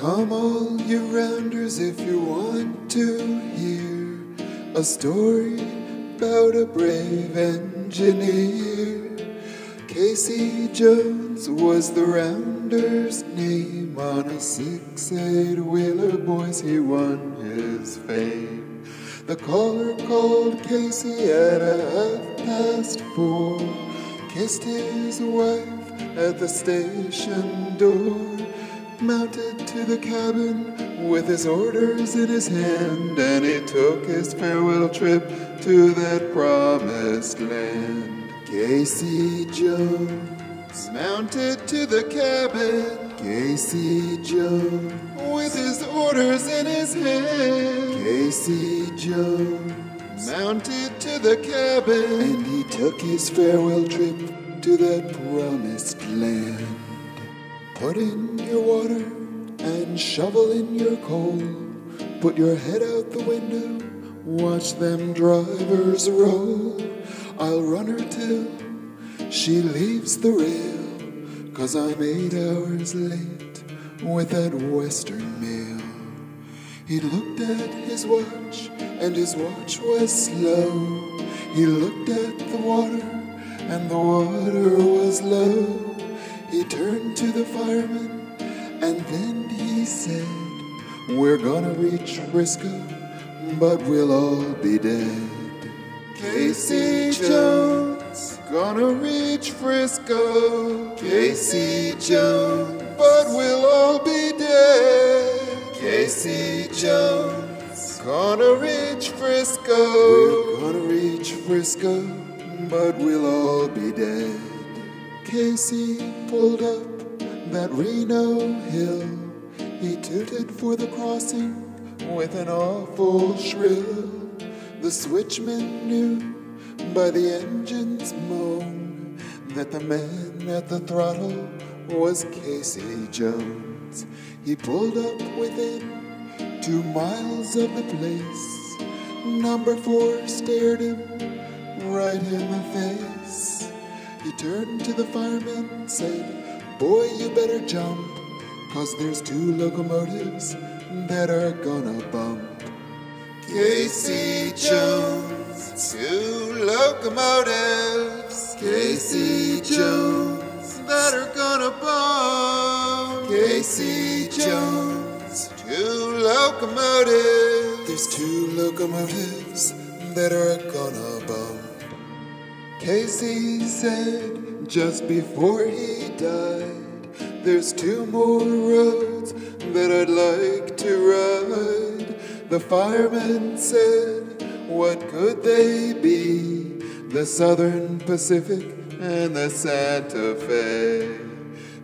Come all you rounders if you want to hear a story about a brave engineer. Casey Jones was the rounder's name. On a six-eight wheeler, boys, he won his fame. The caller called Casey at a half past four, kissed his wife at the station door, mounted to the cabin with his orders in his hand, and he took his farewell trip to that promised land. Casey Jones mounted to the cabin. Casey Jones with his orders in his hand. Casey Jones mounted to the cabin, and he took his farewell trip to that promised land. Put in your water and shovel in your coal. Put your head out the window, watch them drivers roll. I'll run her till she leaves the rail, cause I'm eight hours late with that western mail. He looked at his watch, and his watch was slow. He looked at the water, and the water was low. He turned to the fireman, and then he said, We're gonna reach Frisco, but we'll all be dead. Casey Jones, gonna reach Frisco. Casey Jones, but we'll all be dead. Casey Jones, gonna reach Frisco. We're gonna reach Frisco, but we'll all be dead. Casey pulled up that Reno hill. He tooted for the crossing with an awful shrill. The switchman knew by the engine's moan that the man at the throttle was Casey Jones. He pulled up within two miles of the place. Number four stared him right in the face. He turned to the fireman and said, Boy, you better jump, cause there's two locomotives that are gonna bump. Casey Jones, two locomotives. Casey Jones, that are gonna bump. Casey Jones, two locomotives. There's two locomotives that are gonna bump. Casey said just before he died, there's two more roads that I'd like to ride. The fireman said, What could they be? The Southern Pacific and the Santa Fe.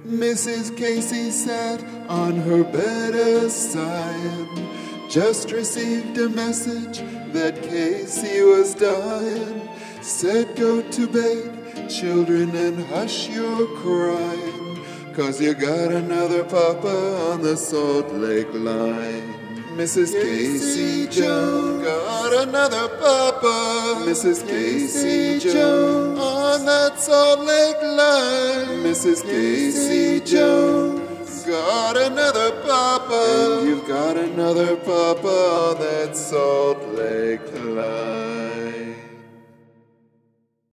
Mrs. Casey sat on her bed a sighing, just received a message that Casey was dying. Said, Go to bed, children, and hush your crying, cause you got another papa on the Salt Lake line. Mrs. Casey Jones got another papa. Mrs. Casey Jones on that Salt Lake line. Mrs. Casey Jones got another papa. And you've got another papa on that Salt Lake line.